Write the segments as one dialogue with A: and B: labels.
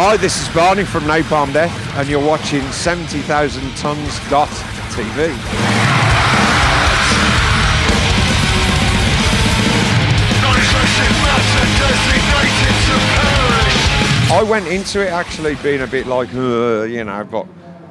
A: Hi, this is Barney from Napalm Death, and you're watching 70,000 Tons Dot TV. I went into it actually being a bit like, uh, you know, but,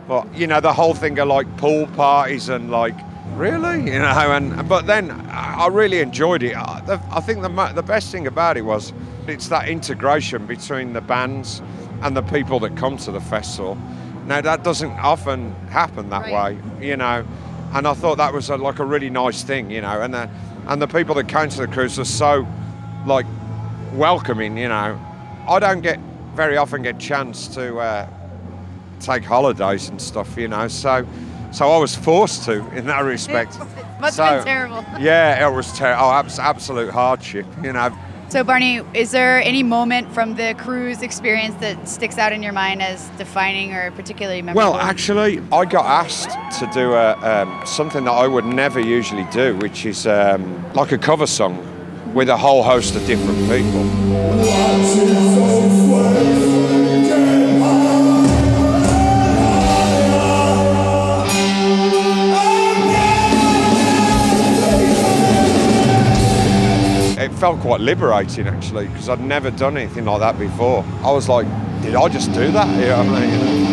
A: but you know, the whole thing of like pool parties and like, really, you know, and but then I really enjoyed it. I, I think the the best thing about it was it's that integration between the bands and the people that come to the festival. Now that doesn't often happen that
B: Right.
A: way, you know, and I thought that was a, like a really nice thing, you know, and the, and the people that came to the cruise are so like welcoming, you know. I don't get very often get chance to uh, take holidays and stuff, you know, so so I was forced to in that respect.
B: Must
A: So-
B: have been terrible.
A: Yeah, it was terrible. Oh, abs- absolute hardship, you know.
B: So, Barney, is there any moment from the cruise experience that sticks out in your mind as defining or particularly memorable?
A: Well, actually, I got asked to do a, um, something that I would never usually do, which is um, like a cover song with a whole host of different people. Felt quite liberating actually because I'd never done anything like that before. I was like, did I just do that? You know what I mean?